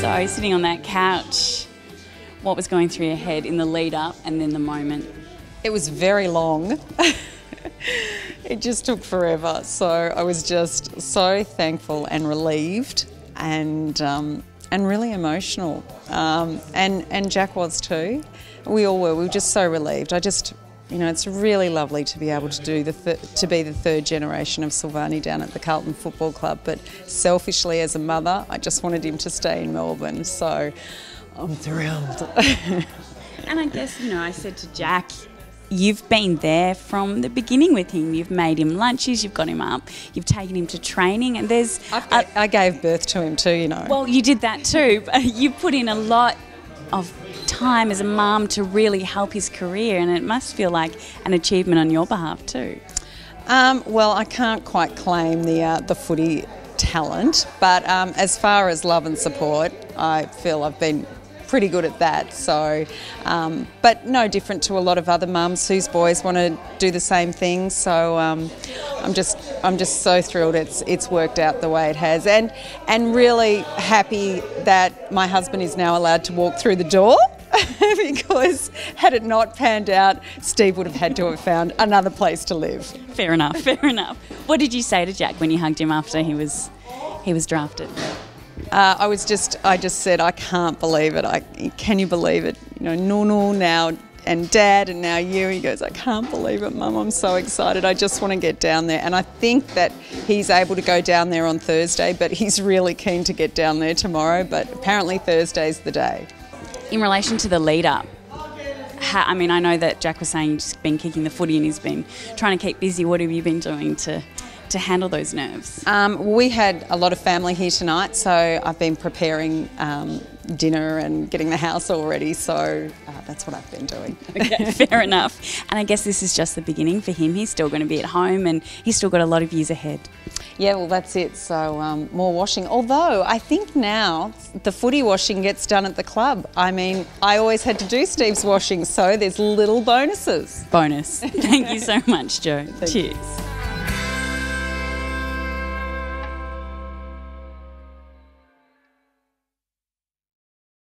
So, sitting on that couch, what was going through your head in the lead up and then the moment? It was very long. it just took forever. So I was just so thankful and relieved and um, and really emotional. Um, and and Jack was too. We all were. We were just so relieved. I just you know, it's really lovely to be able to do the to be the third generation of Silvagni down at the Carlton Football Club. But selfishly, as a mother, I just wanted him to stay in Melbourne. So I'm thrilled. and I guess you know, I said to Jack, you've been there from the beginning with him. You've made him lunches, you've got him up, you've taken him to training, and there's. I gave birth to him too, you know. Well, you did that too. But you put in a lot of time as a mum to really help his career, and it must feel like an achievement on your behalf too. Um, well, I can't quite claim the uh, the footy talent, but um, as far as love and support, I feel I've been pretty good at that. So, um, but no different to a lot of other mums whose boys want to do the same thing. So um, I'm just I'm just so thrilled it's it's worked out the way it has, and and really happy that my husband is now allowed to walk through the door. because had it not panned out, Steve would have had to have found another place to live. Fair enough, fair enough. What did you say to Jack when you hugged him after he was he was drafted? Uh, I was just, I just said, I can't believe it. I, can you believe it? You know, Nunu now and Dad and now you. He goes, I can't believe it, Mum. I'm so excited. I just want to get down there. And I think that he's able to go down there on Thursday, but he's really keen to get down there tomorrow. But apparently Thursday's the day. In relation to the lead up, I mean, I know that Jack was saying he's been kicking the footy and he's been trying to keep busy. What have you been doing to to handle those nerves? Um, we had a lot of family here tonight, so I've been preparing um, dinner and getting the house all ready. So uh, that's what I've been doing. okay, fair enough. And I guess this is just the beginning for him. He's still going to be at home, and he's still got a lot of years ahead. Yeah, well, that's it. So um, more washing. Although I think now the footy washing gets done at the club. I mean, I always had to do Steve's washing, so there's little bonuses. Bonus. Thank you so much, Jo. Cheers. You.